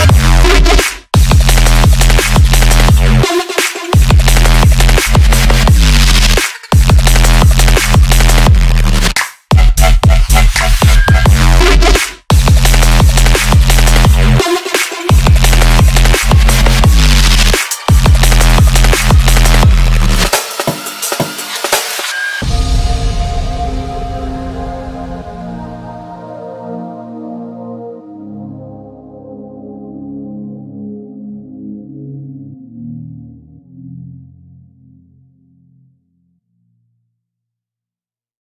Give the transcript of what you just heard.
Yes.